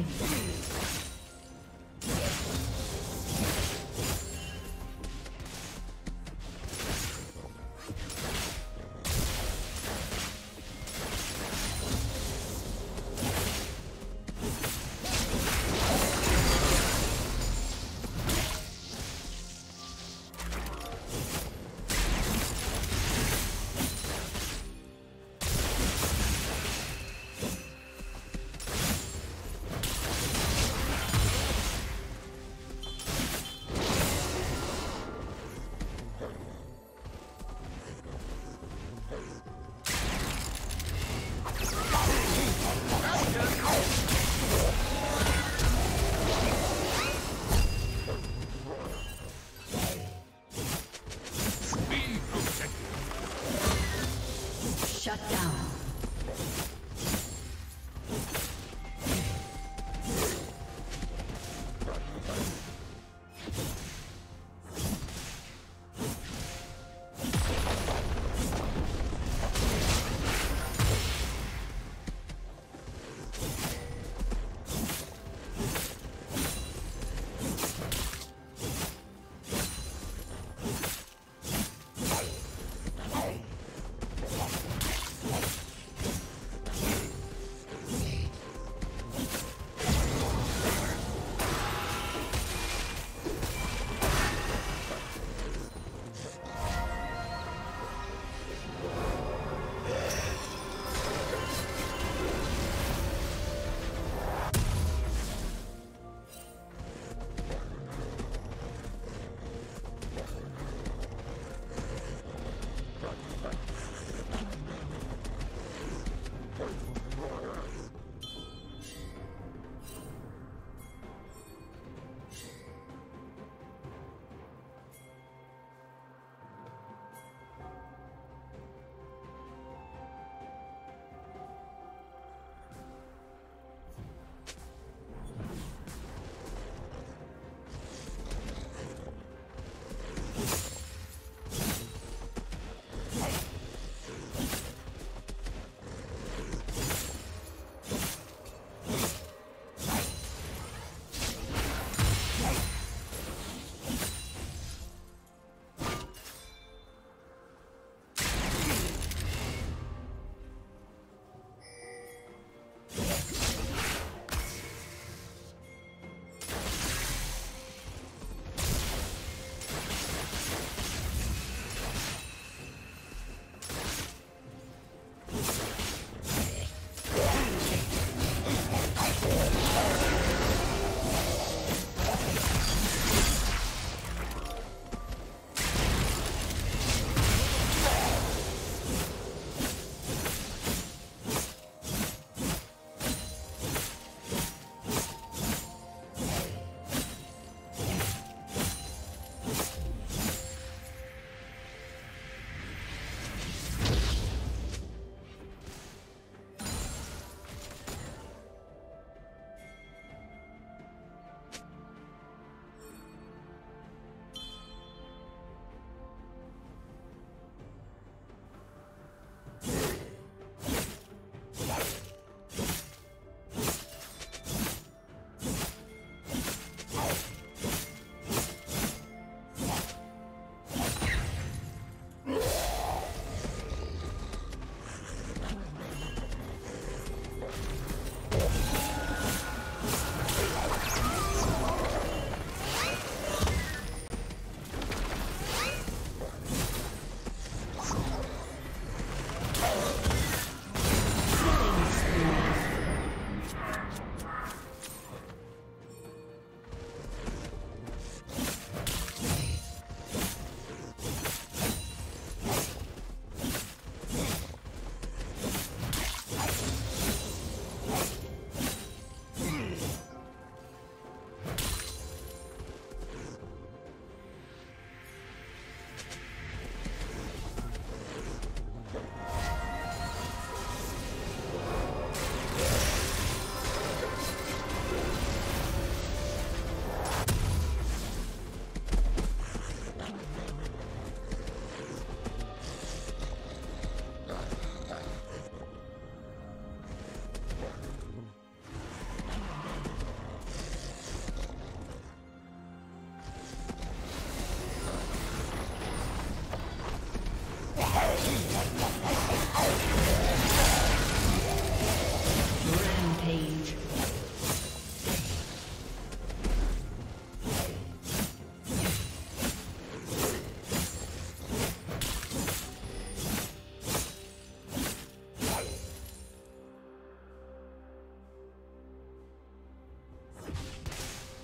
Infuriating.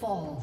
Will